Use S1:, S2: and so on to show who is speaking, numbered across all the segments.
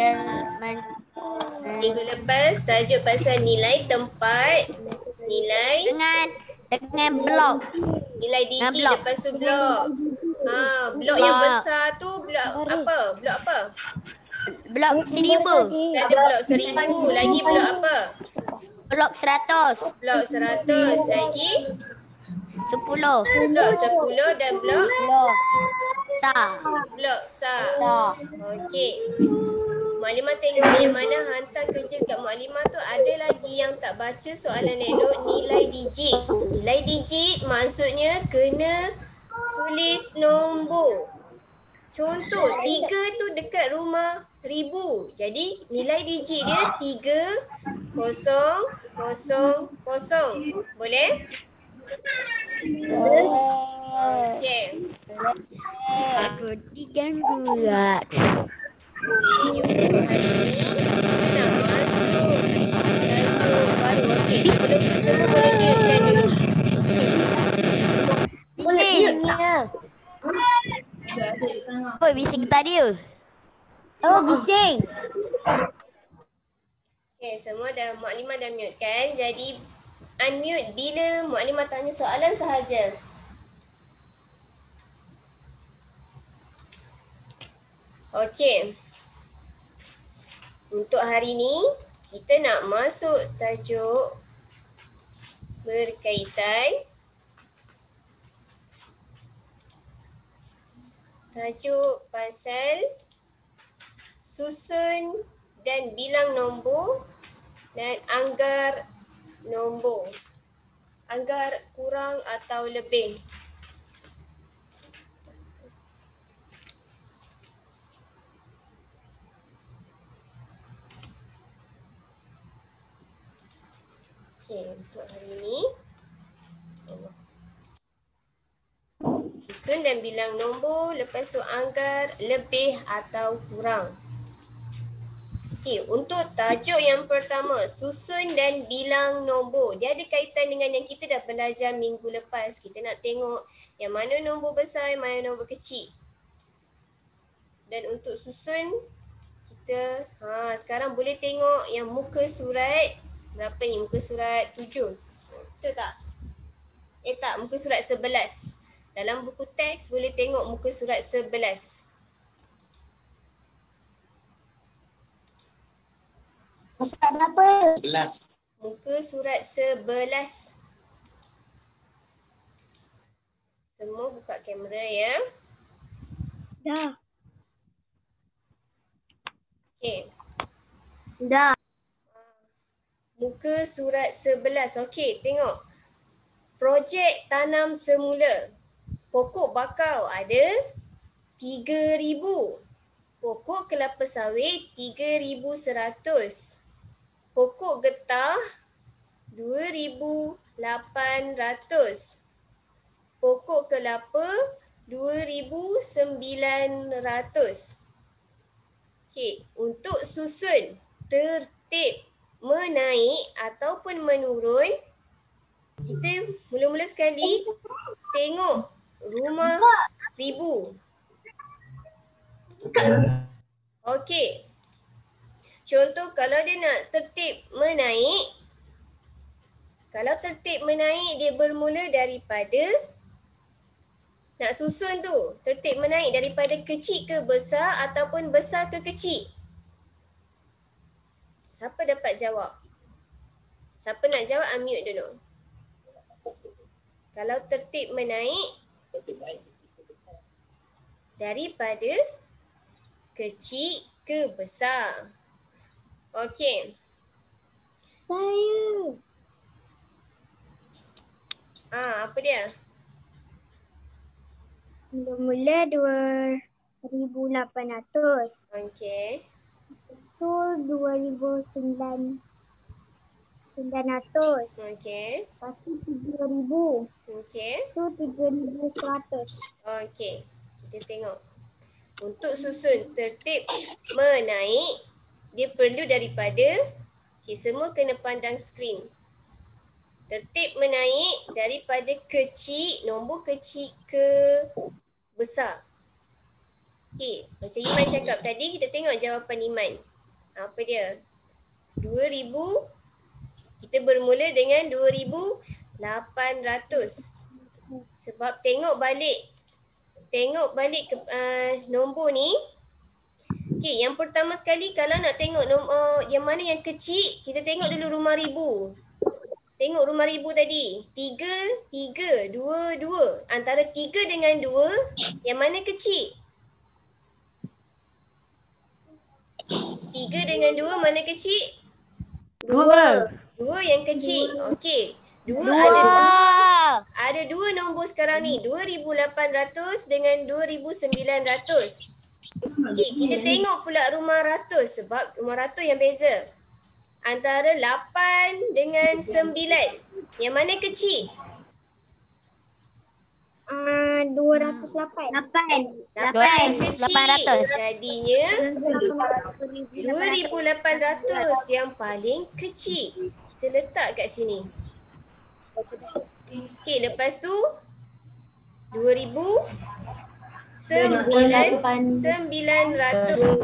S1: Chairman.
S2: Minggu lepas tajuk pasal nilai tempat, nilai
S1: Dengan dengan blok.
S2: nilai
S1: Dengan
S2: digit
S1: blok.
S2: lepas tu blok. Ha, blok yang
S1: Blok.
S2: besar tu blok apa? Blok apa?
S1: Blok seribu.
S2: Ada blok seribu, lagi blok apa?
S1: Blok seratus.
S2: Blok seratus, lagi
S1: Sepuluh.
S2: blok sepuluh dan blok
S3: Blok.
S1: Sa.
S2: blok sa. Okey. Maklimah tengok yang mana hantar kerja kat maklimah tu ada lagi yang tak baca soalan elok nilai digit. Nilai digit maksudnya kena tulis nombor. Contoh, tiga tu dekat rumah ribu. Jadi nilai digit dia tiga, kosong, kosong, kosong. Boleh? Okey.
S1: Aku diganggu Oi, bising tadi tu.
S3: Oh, bising.
S2: Okey, semua dah maklimah dah mute kan? Jadi unmute bila maklimah tanya soalan sahaja. Okey. Untuk hari ni kita nak masuk tajuk berkaitan tajuk pasal susun dan bilang nombor dan anggar nombor. Anggar kurang atau lebih. Okey, untuk hari ini Susun dan bilang nombor, lepas tu anggar lebih atau kurang. Okey, untuk tajuk yang pertama, susun dan bilang nombor. Dia ada kaitan dengan yang kita dah belajar minggu lepas. Kita nak tengok yang mana nombor besar, yang mana nombor kecil. Dan untuk susun, kita ha, sekarang boleh tengok yang muka surat. Berapa ni muka surat tujuh? Betul tak? Eh tak, muka surat sebelas. Dalam buku teks boleh tengok muka surat sebelas.
S3: Ustaz berapa?
S4: Belas.
S2: Muka surat sebelas. Semua buka kamera ya.
S3: Dah.
S2: Okey.
S3: Dah.
S2: Muka surat sebelas. Okey, tengok. Projek tanam semula. Pokok bakau ada tiga ribu. Pokok kelapa sawit tiga ribu seratus. Pokok getah dua ribu lapan ratus. Pokok kelapa dua ribu sembilan ratus. Okey, untuk susun tertib menaik ataupun menurun, kita mula-mula sekali tengok rumah ribu. Okey. Contoh kalau dia nak tertib menaik, kalau tertib menaik dia bermula daripada nak susun tu, tertib menaik daripada kecil ke besar ataupun besar ke kecil. Siapa dapat jawab? Siapa nak jawab unmute dulu. Kalau tertib menaik daripada kecil ke besar. Okey.
S3: Saya.
S2: Ah, apa dia?
S3: Mula-mula 2,800.
S2: Okey.
S3: 2,900. 900.
S2: Okey.
S3: Lepas tu 3,000.
S2: Okey.
S3: Itu 3,100.
S2: Okey. Kita tengok. Untuk susun tertib menaik, dia perlu daripada, okay, semua kena pandang skrin. Tertib menaik daripada kecil, nombor kecil ke besar. Okey, macam Iman cakap tadi kita tengok jawapan Iman. Apa dia? 2000 kita bermula dengan 2800. Sebab tengok balik tengok balik ke uh, nombor ni. Okey, yang pertama sekali kalau nak tengok nombor yang mana yang kecil, kita tengok dulu rumah ribu. Tengok rumah ribu tadi. Tiga, tiga, dua, dua. Antara tiga dengan dua, yang mana kecil? Tiga dengan dua mana kecil?
S1: Dua.
S2: Dua yang kecil. Okey. Dua,
S1: Dua.
S2: ada dua. Ada dua nombor sekarang ni. 2,800 dengan 2,900. Okey, kita tengok pula rumah ratus sebab rumah ratus yang beza. Antara 8 dengan 9. Yang mana kecil?
S3: Ah, 208.
S1: Lapan.
S2: 8
S1: Lapan.
S2: kecil.
S1: Lapan ratus.
S2: Jadinya 2,800 yang paling kecil. Kita letak kat sini. Okey, lepas tu 2000 sembilan sembilan ratus.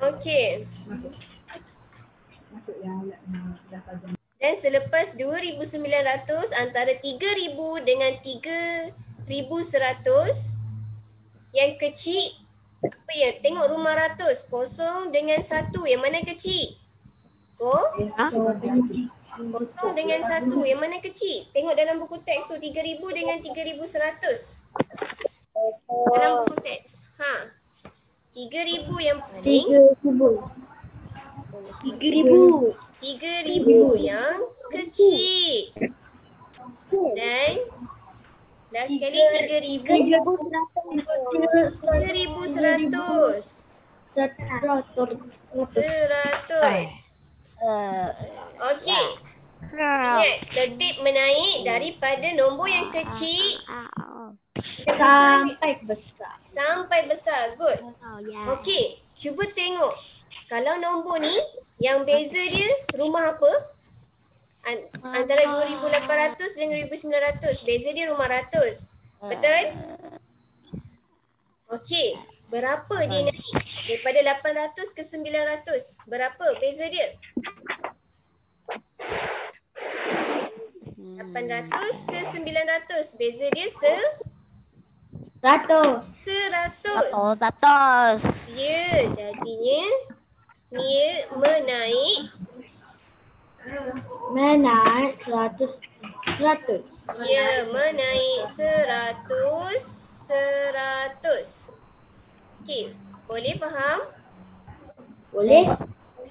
S2: Okey. Dan selepas 2,900 antara 3,000 dengan 3,100 yang kecil apa ya? Tengok rumah ratus kosong dengan satu yang mana kecil? Oh,
S1: Ha?
S2: kosong dengan satu yang mana kecil? Tengok dalam buku teks tu 3,000 dengan 3,100. Dalam buku teks. Ha. 3,000 yang paling
S3: Tiga ribu.
S2: 3,000 yang kecil. Dan last sekali 3,000
S3: Ribu seratus.
S2: 3,100. Seratus.
S1: Uh,
S2: Okey. Ingat, tertib menaik daripada nombor yang kecil
S3: Sampai besar.
S2: sampai besar. Good. Okey, cuba tengok. Kalau nombor ni yang beza dia rumah apa? An- antara 2800 dan 2900. Beza dia rumah ratus. Betul? Okey, berapa dia naik? Daripada 800 ke 900. Berapa beza dia? 800 ke 900. Beza dia se
S3: Ratus.
S2: 100.
S1: Oh, ratus.
S2: Ya, jadinya dia menaik
S3: Menaik seratus. Seratus.
S2: Ya, menaik seratus, seratus. Okey, boleh faham?
S3: Boleh?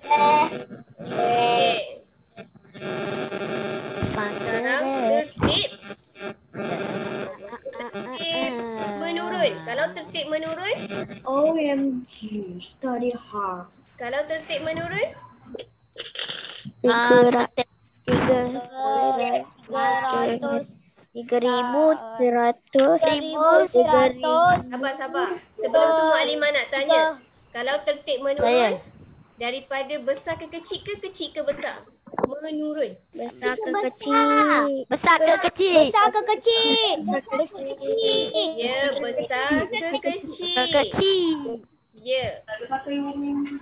S2: Okey, sekarang
S1: Fasa.
S2: tertib tertib menurun. Kalau tertib menurun,
S3: OMG. Study hard.
S2: Kalau tertib menurun,
S1: Ah, tertib.
S3: Tiga ratus. Tiga ribu seratus.
S1: Seribu
S3: seratus.
S2: sabar sabar. Sebelum tu Mak Alimah nak tanya. Kalau tertib menurun,
S1: Saya.
S2: daripada besar ke kecil ke kecil ke besar? Menurun.
S3: Besar ke kecil?
S1: Besar ke kecil?
S3: Besar ke kecil? Besar ke kecil.
S2: Ya, besar ke kecil?
S1: Ke kecil.
S2: Ya.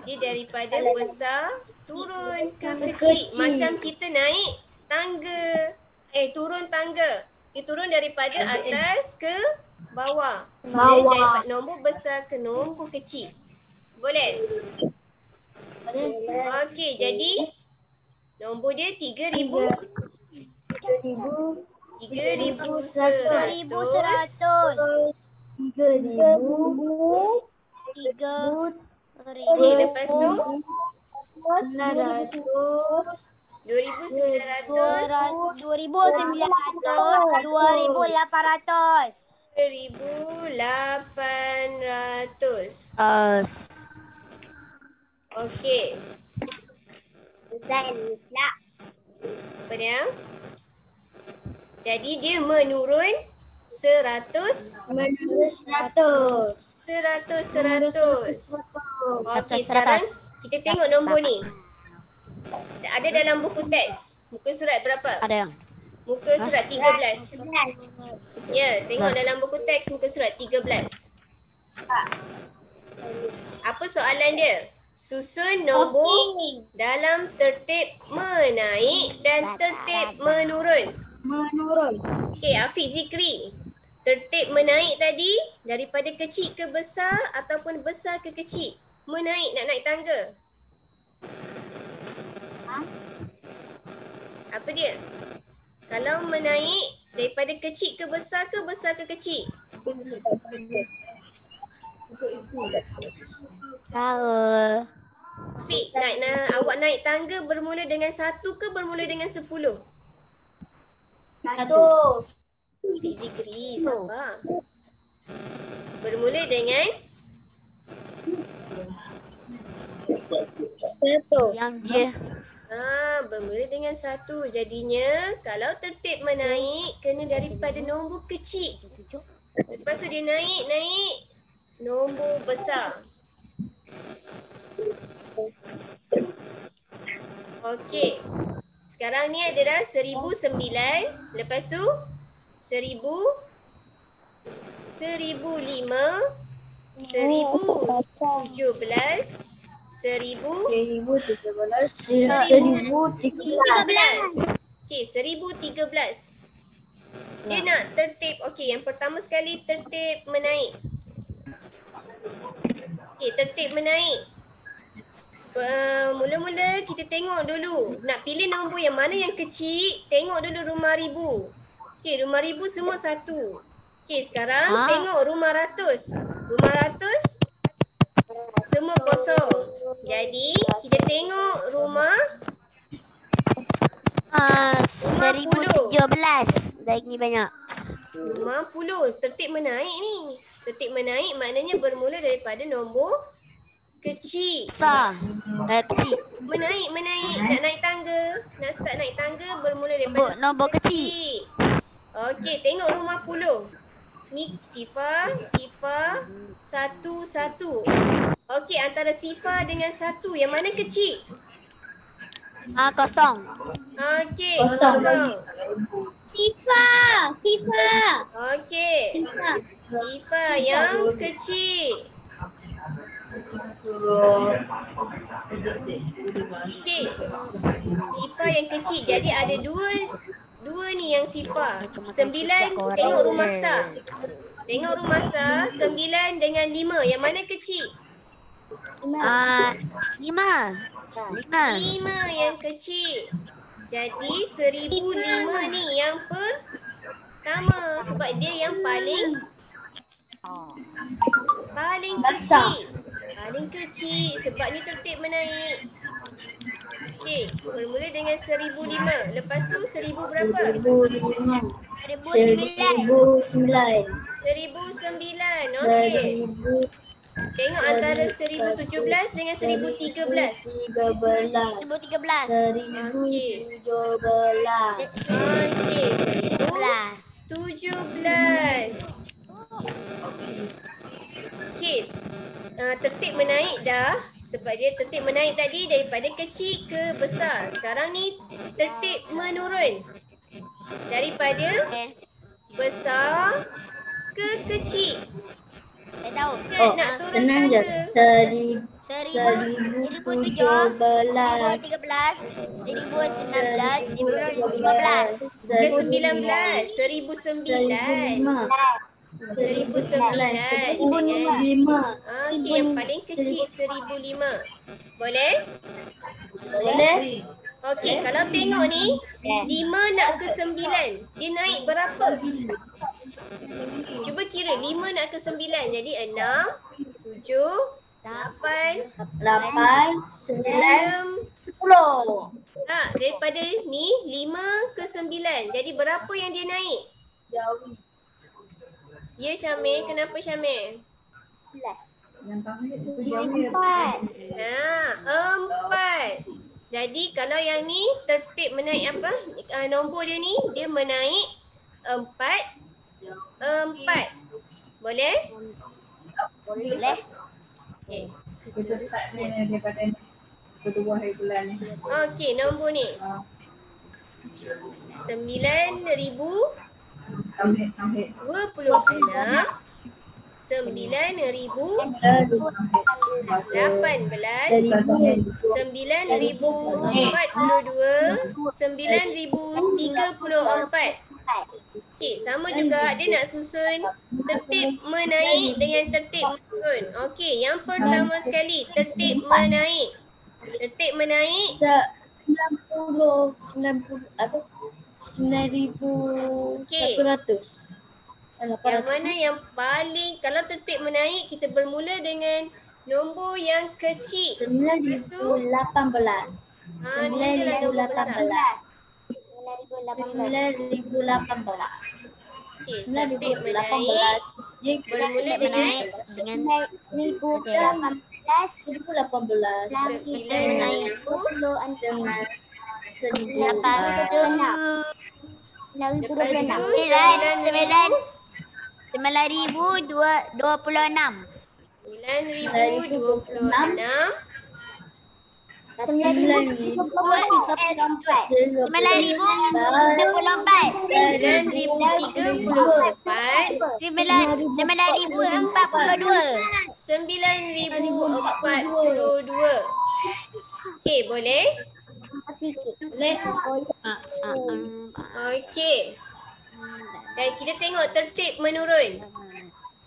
S2: Dia daripada besar turun ke kecil. Macam kita naik tangga. Eh, turun tangga. Kita turun daripada atas ke bawah. Dari,
S3: Bawah.
S2: daripada nombor besar ke nombor kecil. Boleh? Okey, jadi nombor dia 3000
S3: Tiga ribu.
S2: 3100
S3: Tiga ribu.
S2: Lepas tu
S3: Sembilan ratus.
S2: 2900
S3: Dua ribu sembilan ratus. Dua ribu lapan ratus.
S2: 1800.
S1: Uh,
S2: Okey.
S3: Saya
S2: Apa dia? Jadi dia menurun 100
S3: Menurut seratus.
S2: 100 100. Okey, sekarang kita tengok nombor ni. Ada dalam buku teks. Muka surat berapa?
S1: ada yang
S2: Muka surat 13. Ya, tengok dalam buku teks muka surat 13. Apa soalan dia? Susun nombor dalam tertib menaik dan tertib menurun.
S3: Menurun.
S2: Okey, Hafiz Zikri. Tertib menaik tadi daripada kecil ke besar ataupun besar ke kecil? Menaik nak naik tangga. Apa dia? Kalau menaik daripada kecil ke besar ke besar ke kecil?
S1: Tahu.
S2: Fik, naik, na, awak naik tangga bermula dengan satu ke bermula dengan sepuluh?
S3: Satu.
S2: Zikri, sabar. Bermula dengan
S3: Satu.
S1: Yang je.
S2: Ah, bermula dengan satu. Jadinya kalau tertib menaik kena daripada nombor kecil. Lepas tu dia naik, naik nombor besar. Okey. Sekarang ni ada dah seribu sembilan. Lepas tu seribu seribu lima seribu tujuh belas seribu
S3: Seribu tiga belas.
S2: Seribu
S3: tiga belas.
S2: Okey, seribu tiga belas. Dia nak tertib. Okey, yang pertama sekali tertib menaik. Okey, tertib menaik. Uh, mula-mula kita tengok dulu. Nak pilih nombor yang mana yang kecil, tengok dulu rumah ribu. Okey, rumah ribu semua satu. Okey, sekarang
S1: Ah.
S2: tengok rumah ratus. Rumah ratus semua kosong. Jadi, kita tengok rumah
S1: Ah, seribu tujuh belas. Lagi banyak.
S2: Rumah puluh. Tertib menaik ni. Tertib menaik maknanya bermula daripada nombor kecil.
S1: Besar. Eh, kecil.
S2: Menaik, menaik. Nak naik tangga. Nak start naik tangga bermula
S1: Nombor,
S2: daripada
S1: nombor kecil.
S2: kecil. Okey, tengok rumah puluh. Ni Sifa, Sifa, satu, satu. Okey, antara Sifa dengan satu, yang mana kecil?
S1: Ah, kosong.
S2: Okey, kosong.
S3: Sifa. Sifa.
S2: Okey,
S3: Sifa.
S2: Sifa yang kecil. Okey. Sifa yang kecil. Jadi ada dua dua ni yang sifa. Sembilan tengok rumah sah. Tengok rumah sah. Sembilan dengan lima. Yang mana kecil?
S1: Ah, lima. Lima.
S2: Lima yang kecil. Jadi seribu lima ni yang pertama. Sebab dia yang paling paling kecil. Paling kecil sebab ni tertib menaik. Okey, bermula dengan seribu lima. Lepas tu seribu berapa?
S3: Seribu lima.
S1: Seribu sembilan.
S3: Seribu sembilan.
S2: Seribu sembilan. Okey.
S3: Seribu
S2: Tengok antara seribu tujuh belas dengan seribu tiga belas.
S3: tiga belas.
S1: Seribu tiga belas.
S3: Seribu
S2: Okey.
S3: tujuh belas.
S2: Okey, seribu
S1: Belas.
S2: tujuh belas. Okey. Uh, tertib menaik dah sebab dia tertib menaik tadi daripada kecil ke besar. Sekarang ni tertib menurun. Daripada
S1: Eh,
S2: besar ke kecil.
S1: saya tahu.
S3: Oh,
S2: nak turun
S3: senang je.
S2: tangga.
S3: Seribu
S1: Seribu,
S3: Seribu
S1: seribu
S3: tujuh
S1: seribu tiga belas, seribu sembilan belas, seribu lima belas.
S2: Ke sembilan belas. Seribu sembilan. Seribu sembilan.
S3: Seribu
S2: Dengan
S3: lima.
S2: Okey, yang paling kecil seribu lima. Boleh?
S3: Boleh?
S2: Okey, kalau tengok ni, lima nak ke sembilan. Dia naik berapa? Cuba kira lima nak ke sembilan. Jadi enam, tujuh, lapan,
S3: Lapan, sembilan,
S2: sem...
S3: sepuluh.
S2: Ha, daripada ni lima ke sembilan. Jadi berapa yang dia naik?
S3: Jauh.
S2: Ya Syamil, kenapa Syamil?
S3: Empat.
S2: Nah, empat. Jadi kalau yang ni tertib menaik apa? Uh, nombor dia ni, dia menaik empat. Empat. Boleh?
S1: Boleh?
S2: Okay, seterusnya. Okey, nombor ni. Sembilan ribu dua puluh enam. Sembilan ribu lapan belas. Sembilan ribu empat puluh dua. Sembilan ribu tiga puluh empat. Okey, sama juga dia nak susun tertib menaik dengan tertib menurun. Okey, yang pertama sekali tertib menaik. Tertib menaik
S3: Sembilan puluh, sembilan puluh, apa? Sembilan ribu
S2: Okey.
S3: satu ratus.
S2: yang mana yang paling kalau tertib menaik kita bermula dengan nombor yang kecil.
S3: Sembilan ribu lapan belas.
S2: Ha,
S3: Sembilan
S2: ni adalah
S3: ribu
S2: nombor
S3: lapan
S2: besar.
S3: belas. Sembilan ribu lapan belas.
S2: Okey,
S3: Sembilan
S2: tertib
S3: ribu lapan
S2: menaik
S3: belas.
S2: bermula dengan
S1: dengan
S3: ribu lapan belas. Ribu lapan belas.
S2: sembilan
S1: menaik.
S2: ribu.
S3: Dengan
S1: lepas tu
S2: Lepas tu
S1: sembilan sembilan sembilan ribu dua dua puluh enam.
S2: sembilan ribu dua puluh enam.
S3: Sembilan ribu
S1: Sembilan ribu tiga puluh empat.
S2: Sembilan ribu tiga puluh empat.
S1: Sembilan sembilan ribu empat puluh dua.
S2: Sembilan ribu empat puluh dua. Okey, boleh?
S3: Boleh?
S1: Ah, ah, ah.
S2: Okey. Dan kita tengok tertib menurun.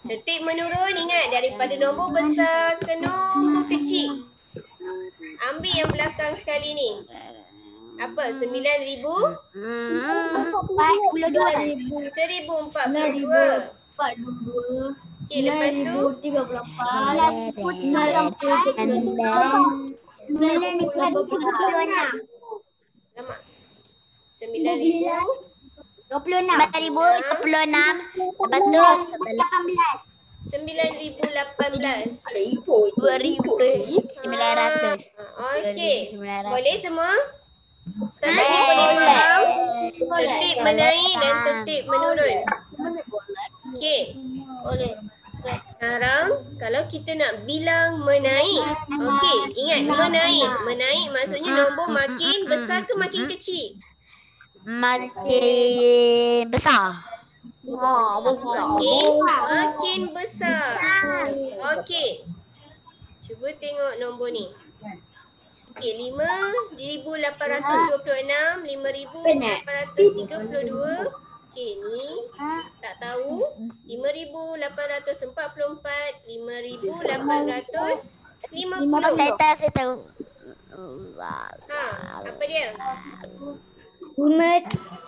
S2: Tertib menurun ingat daripada nombor besar ke nombor kecil. Ambil yang belakang sekali ni. Apa? Sembilan ribu?
S1: Hmm.
S3: Empat puluh dua ribu.
S2: Seribu empat
S3: Sembilan
S2: puluh
S3: ribu
S2: dua.
S3: empat puluh dua.
S2: Okey, lepas tu?
S3: Tiga puluh empat. Sembilan ribu Sembilan ribu lapan puluh enam.
S2: Lama. Sembilan ribu.
S3: Dua puluh enam.
S1: Sembilan ribu dua puluh enam. Lepas tu sebelah
S3: belas.
S2: Sembilan ribu lapan belas.
S1: dua ribu sembilan ratus.
S2: Okey. Boleh semua? Start
S1: Boleh.
S2: boleh faham?
S3: Boleh.
S2: Tertib menaik dan tertib menurun. Okey.
S3: Boleh.
S2: Sekarang kalau kita nak bilang menaik. Okey, ingat menaik. Menaik maksudnya nombor makin besar ke makin kecil?
S1: Makin besar.
S2: Makin makin besar. Okey. Cuba tengok nombor ni. Okey, 5,826, 5,832. Okey, ni tak tahu. 5,844, 5,850.
S1: Saya tahu, saya tahu.
S2: Ha, apa dia?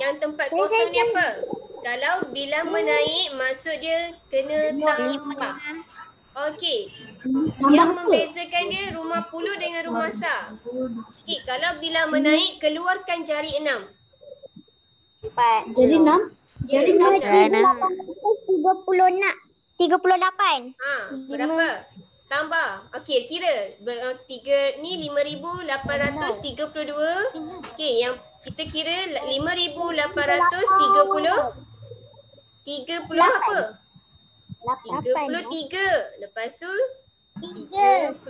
S2: Yang tempat kosong ni apa? Kalau bilang menaik, maksud dia kena tambah. Okey. Yang membezakan dia rumah puluh dengan rumah sah. Okey, kalau bilang menaik, keluarkan jari enam.
S3: Empat. Jadi enam. Jadi enam.
S2: enam.
S3: Tiga puluh enam. Tiga puluh lapan.
S2: Ha, berapa? Tambah. Okey, kira. Ber, uh, tiga, ni 5,832. Okey, yang kita kira 5,830. 30 apa? 33. Lepas tu 34,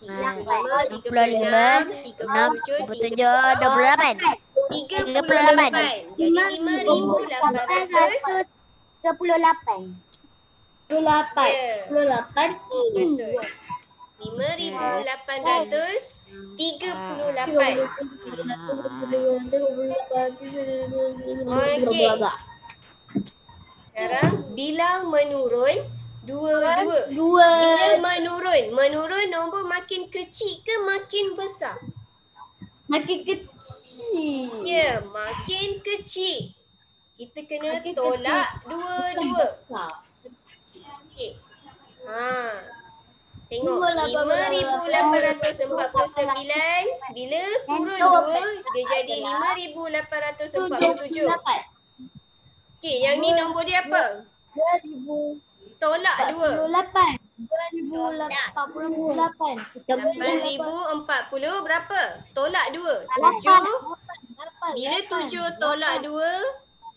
S2: 35, 36, 37,
S1: 27, 28.
S2: 38. Jadi 5,800.
S3: Tiga puluh lapan. Puluh lapan. Puluh lapan.
S2: Betul. 5,838. Okey. Sekarang bilang menurun dua-dua.
S3: Dua.
S2: Bila menurun, menurun nombor makin kecil ke makin besar?
S3: Makin kecil.
S2: Ya, makin kecil. Kita kena
S3: Makin
S2: tolak dua-dua. Okey. Ha. Tengok
S3: Dua lah, Baba.
S2: 5849 bila turun dua dia jadi 5847.
S3: lapan.
S2: Okey, yang ni nombor dia apa?
S3: Dua ribu.
S2: Tolak dua.
S3: Puluh lapan. Dua ribu lapan puluh lapan.
S2: 8040 berapa? Tolak dua. Tujuh. Bila tujuh tolak dua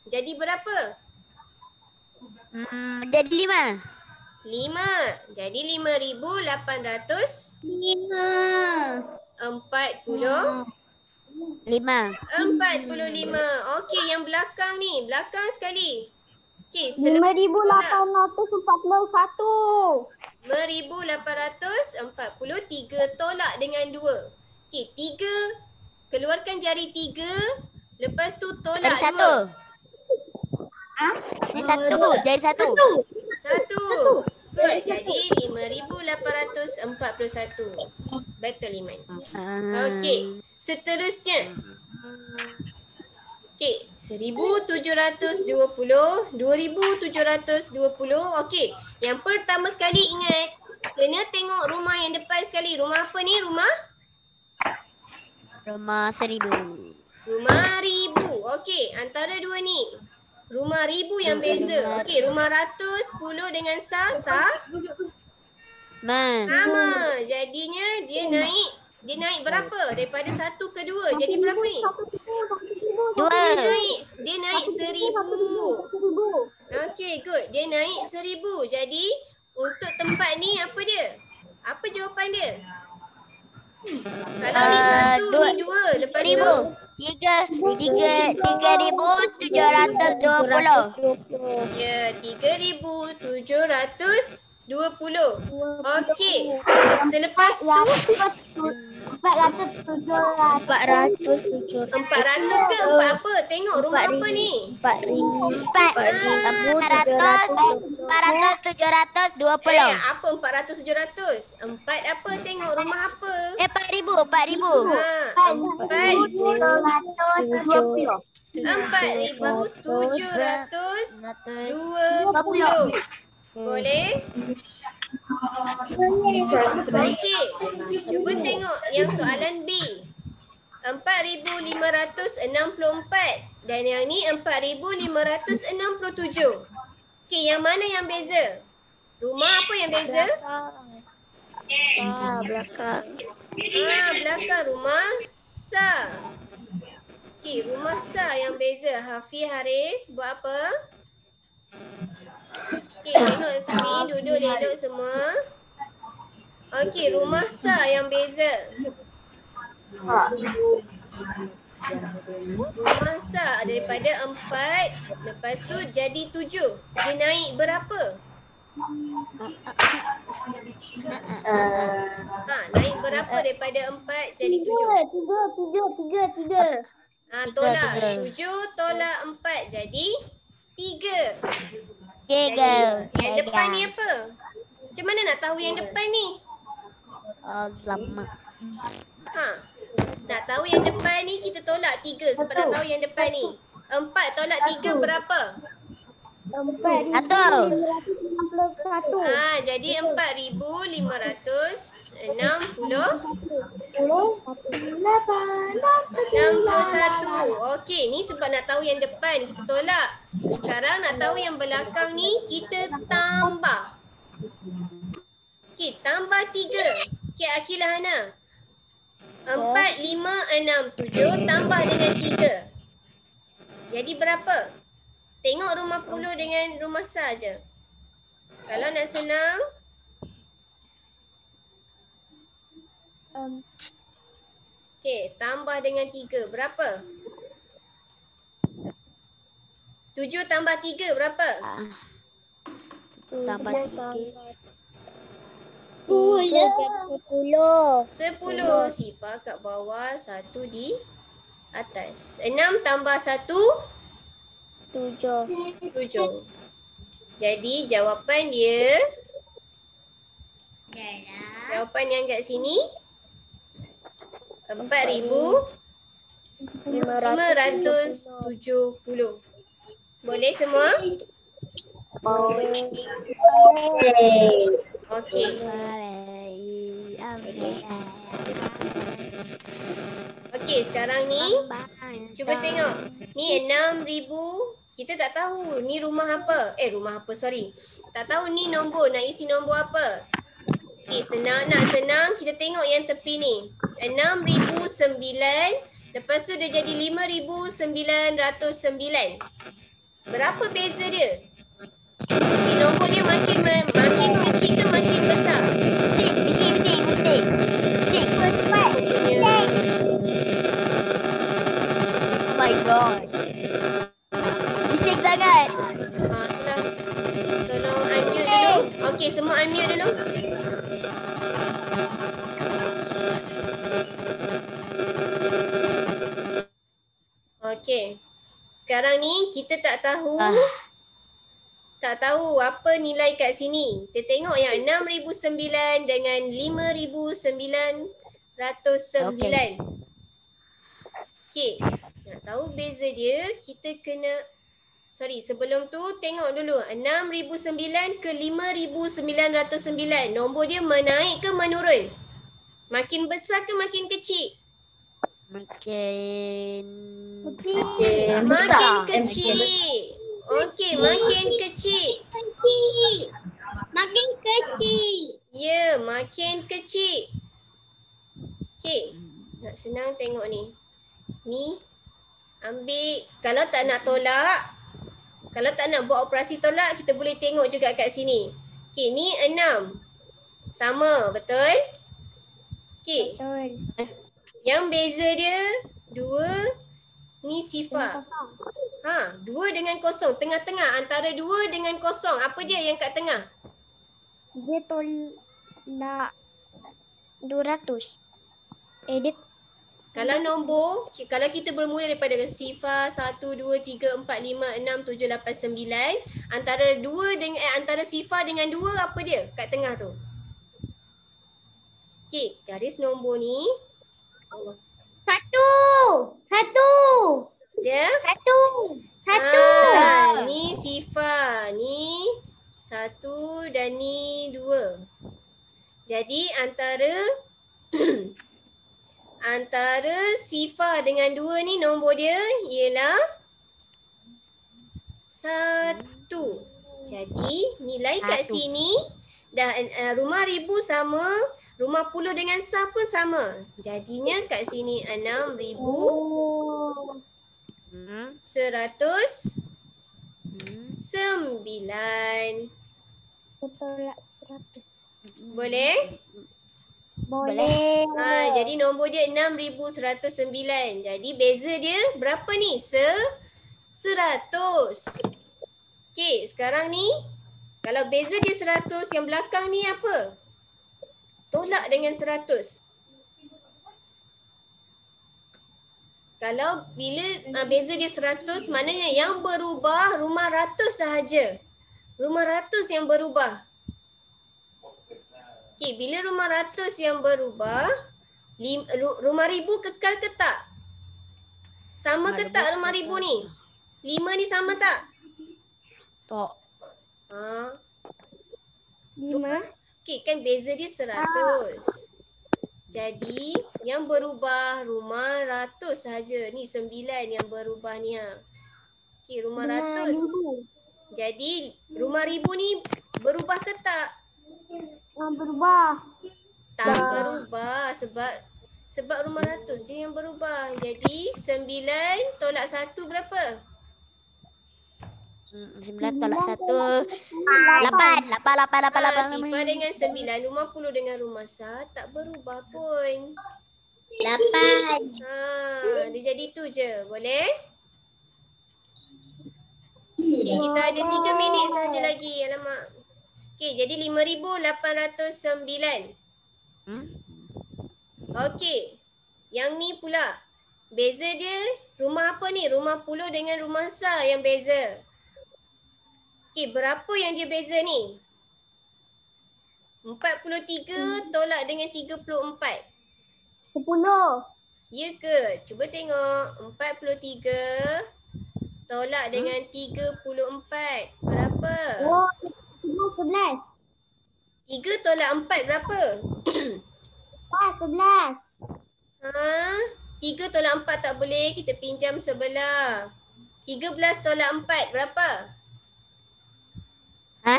S2: jadi berapa?
S1: Hmm, jadi lima.
S2: Lima. Jadi lima ribu lapan ratus
S3: Lima.
S2: empat puluh
S1: Lima.
S2: 45. Okey, yang belakang ni. Belakang sekali. Okey,
S3: Lima ribu lapan ratus empat puluh satu.
S2: 5843 tolak dengan 2. Okey, 3 keluarkan jari 3. Lepas tu tolak
S1: Jari satu.
S2: 2.
S1: Jari satu. Jari satu.
S2: Satu. Good. Jadi 5841. Betul Iman.
S1: Ah.
S2: Okey, seterusnya. Okey, 1720, 2720. Okey, yang pertama sekali ingat kena tengok rumah yang depan sekali. Rumah apa ni? Rumah
S1: Rumah seribu.
S2: Rumah ribu. Okey, antara dua ni. Rumah ribu yang beza. Okey, rumah ratus, puluh dengan sa, sa
S1: Man.
S2: sama. Jadinya dia naik, dia naik berapa? Daripada satu ke dua. Jadi berapa ni?
S1: Dua.
S2: Dia naik, dia naik seribu. Okey, good. Dia naik seribu. Jadi, untuk tempat ni apa dia? Apa jawapan dia? Kalau ni
S1: Ah,
S2: satu,
S1: dua-
S2: ni dua. Lepas tu,
S1: Ribu. Tiga. Tiga. Tiga ribu tujuh ratus dua puluh.
S2: Ya, 3,720. Okey. Selepas tu,
S3: Empat ratus tujuh ratus.
S4: Empat ratus tujuh
S2: 400 ke empat apa? Tengok rumah apa ni?
S4: Empat ribu.
S1: Empat. Empat ratus. Empat ratus tujuh ratus dua
S2: Eh,
S1: puluh.
S2: apa 400, 700? Empat apa? Tengok rumah apa?
S1: Eh, empat ribu. Empat ribu.
S2: Ha, empat.
S3: Tujuh ratus dua puluh.
S2: Empat ribu tujuh ratus
S1: Ratus.
S2: dua puluh. Boleh? Okey. Cuba tengok yang soalan B. 4564 dan yang ni 4567. Okey, yang mana yang beza? Rumah apa yang beza?
S4: Ah, belakang.
S2: Ah, belakang rumah Sa. Okey, rumah Sa yang beza. Hafi Haris buat apa? Okey, tengok skrin, duduk elok semua. Okey, rumah Sa yang beza. Rumah Sa daripada empat, lepas tu jadi tujuh. Dia naik berapa? Ha, naik berapa daripada empat jadi tujuh?
S3: Tiga, tiga, tiga, tiga.
S2: Ha, tolak tujuh, tolak empat jadi tiga.
S1: Tiga.
S2: Yang depan ni apa? Macam mana nak tahu yang depan ni?
S1: Alamak.
S2: Ha. Nak tahu yang depan ni kita tolak tiga sebab nak tahu yang depan ni. Empat tolak tiga berapa?
S3: Empat
S1: Satu.
S3: Satu.
S2: Ha, jadi empat ribu lima ratus enam puluh
S3: enam,
S2: puluh satu. Okey, ni sebab nak tahu yang depan kita tolak. Sekarang nak tahu yang belakang ni kita tambah. Okey, tambah tiga. Okey, Akilah Hana. Empat, lima, enam, tujuh tambah dengan tiga. Jadi berapa? Tengok rumah puluh dengan rumah saja. Kalau nak senang,
S3: Um,
S2: okey, tambah dengan tiga. Berapa? Tujuh tambah tiga berapa?
S1: Ah. Tambah tiga.
S3: Sepuluh.
S2: Sepuluh. Sifar kat bawah, satu di atas. Enam tambah satu,
S4: Tujuh.
S2: tujuh. Jadi jawapan dia, jawapan yang kat sini, empat ribu
S4: Lima
S2: lima ratus tujuh puluh. Boleh semua? Okey. Okey, sekarang ni cuba tengok. Ni enam ribu. Kita tak tahu ni rumah apa. Eh, rumah apa? Sorry. Tak tahu ni nombor. Nak isi nombor apa. Okey, senang. Nak senang, kita tengok yang tepi ni. Enam ribu sembilan. Lepas tu dia jadi lima ribu sembilan ratus sembilan. Berapa beza dia? Ni nombor dia makin ma- makin kecil ke makin besar?
S1: Bising, Okey, semua unmute dulu.
S2: Okey. Sekarang ni kita tak tahu
S1: ah.
S2: tak tahu apa nilai kat sini. Kita tengok yang 6009 dengan 5909. Okey. Okey. Nak tahu beza dia, kita kena Sorry, sebelum tu tengok dulu 6009 ke 5909. Nombor dia menaik ke menurun? Makin besar ke makin kecil?
S1: Makin
S3: Kecil.
S2: Makin
S1: Besar.
S2: kecil. Okey, makin kecil.
S3: Makin kecil.
S2: Ya, makin kecil. Okey, nak senang tengok ni. Ni ambil kalau tak nak tolak, kalau tak nak buat operasi tolak, kita boleh tengok juga kat sini. Okey, ni enam. Sama, betul? Okey,
S3: Betul.
S2: yang beza dia dua ni sifar. Ha, dua dengan kosong. Tengah-tengah antara dua dengan kosong. Apa dia yang kat tengah?
S3: Dia tolak 200. Eh dia
S2: Kalau nombor, kalau kita bermula daripada sifar 1, 2, 3, 4, 5, 6, 7, 8, 9. Antara dua dengan, eh, antara sifar dengan dua apa dia kat tengah tu? Okey, garis nombor ni. Allah.
S3: satu. Satu.
S2: Dia
S3: Satu. Satu.
S2: Ah, ni sifar. Ni satu dan ni dua. Jadi antara antara sifar dengan dua ni nombor dia ialah satu. Jadi nilai kat
S1: Satu.
S2: sini dah uh, rumah ribu sama, rumah puluh dengan sa pun sama. Jadinya kat sini enam ribu
S1: hmm,
S2: seratus
S1: hmm.
S2: sembilan.
S3: Dia tolak 100.
S2: Boleh?
S3: Boleh.
S2: Ha, jadi nombor dia 6109. Jadi beza dia berapa ni? Se 100. Okey, sekarang ni kalau beza dia 100, yang belakang ni apa? Tolak dengan 100. Kalau bila uh, beza dia 100, maknanya yang berubah rumah ratus sahaja. Rumah ratus yang berubah. Okey, bila rumah ratus yang berubah, lim, ru, rumah ribu kekal ke tak? Sama ke tak rumah ribu ni? Lima ni sama tak?
S1: Tok.
S2: Ha.
S3: Lima.
S2: Okey, kan beza dia seratus. Jadi, yang berubah rumah ratus saja. Ni sembilan yang berubah ni ha. Okey, rumah ratus. Jadi, rumah ribu ni berubah ke tak?
S3: Yang berubah.
S2: Tak berubah sebab sebab rumah ratus je yang berubah. Jadi sembilan tolak satu berapa?
S1: Hmm, Sembilan tolak satu. Lapan. Lapan, lapan, lapan,
S2: Ah,
S1: lapan.
S2: sifar dengan sembilan, rumah puluh dengan rumah sah tak berubah pun.
S3: Lapan.
S2: Ha, dia jadi tu je. Boleh? Okay, kita ada tiga minit saja lagi. Alamak. Okay, jadi lima ribu lapan ratus sembilan.
S1: Hmm?
S2: Okey. Yang ni pula. Beza dia rumah apa ni? Rumah puluh dengan rumah sah yang beza. Okey, berapa yang dia beza ni? 43 tolak dengan 34.
S3: Sepuluh.
S2: Ya ke? Cuba tengok. 43 tolak dengan 34. Berapa?
S3: Oh, sebelas.
S2: 3 tolak 4 berapa?
S3: Ah, sebelas.
S2: Ha? 3 tolak 4 tak boleh, kita pinjam sebelah. 13 tolak 4 berapa?
S1: Ha?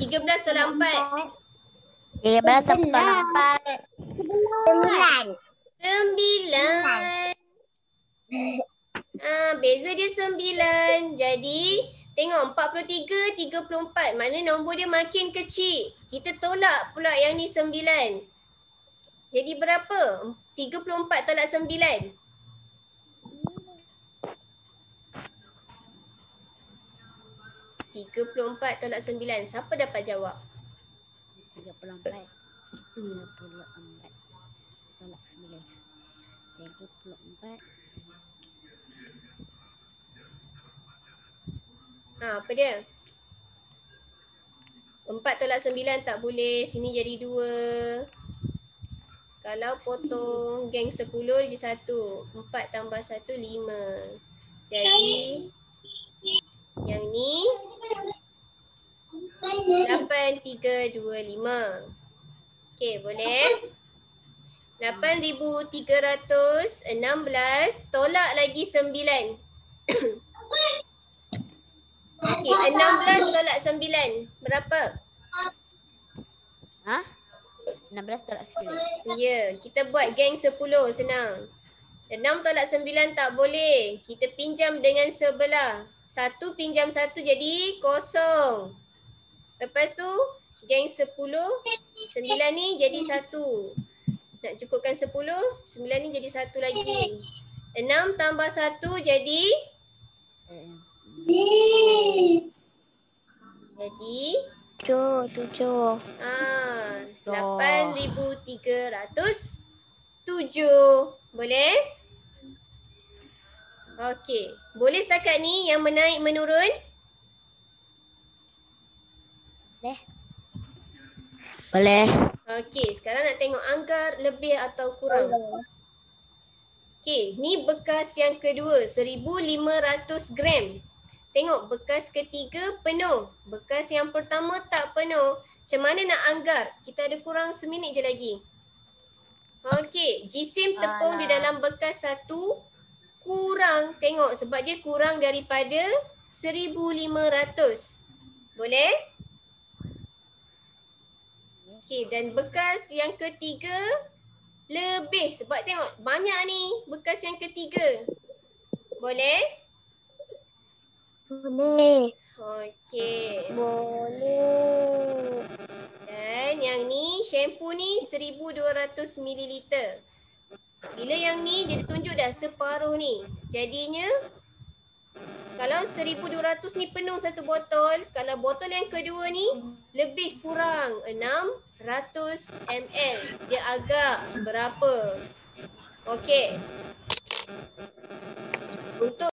S2: 13 tolak 4.
S1: Tiga belas tolak empat.
S3: Sembilan.
S2: 9. Ah, beza dia 9. Jadi tengok 43, 34. Mana nombor dia makin kecil. Kita tolak pula yang ni 9. Jadi berapa? 34 tolak 9. Tiga puluh empat tolak sembilan. Siapa dapat jawab?
S1: Tiga puluh empat. Tiga puluh empat. Tolak sembilan. Tiga puluh empat.
S2: Ha, apa dia? Empat tolak sembilan tak boleh. Sini jadi dua. Kalau potong geng sepuluh jadi satu. Empat tambah satu lima. Jadi yang ni lapan tiga dua lima. Okey boleh? Lapan ribu tiga ratus enam belas tolak lagi sembilan. Okey enam belas tolak sembilan. Berapa?
S1: Ha? 16 tolak 9.
S2: Ya, kita buat geng 10 senang. 6 tolak 9 tak boleh. Kita pinjam dengan sebelah. Satu pinjam satu jadi kosong. Lepas tu geng 10, 9 ni jadi satu. Nak cukupkan 10, 9 ni jadi satu lagi. 6 tambah satu jadi jadi
S4: Tujuh. Tujuh.
S2: ah
S1: Dah.
S2: 8307. Boleh? Okey. Boleh setakat ni yang menaik menurun?
S1: Boleh? Boleh.
S2: Okey, sekarang nak tengok angka lebih atau kurang. Okey, ni bekas yang kedua, 1500 gram. Tengok bekas ketiga penuh. Bekas yang pertama tak penuh. Macam mana nak anggar? Kita ada kurang seminit je lagi. Okey, jisim tepung di
S1: Alah.
S2: dalam bekas satu kurang. Tengok sebab dia kurang daripada 1500. Boleh? Okey, dan bekas yang ketiga lebih sebab tengok banyak ni bekas yang ketiga. Boleh?
S4: Boleh.
S2: Okey.
S4: Boleh.
S2: Dan yang ni shampoo ni 1200 ml. Bila yang ni dia tunjuk dah separuh ni. Jadinya kalau 1200 ni penuh satu botol, kalau botol yang kedua ni lebih kurang 600 ml. Dia agak berapa? Okey. Untuk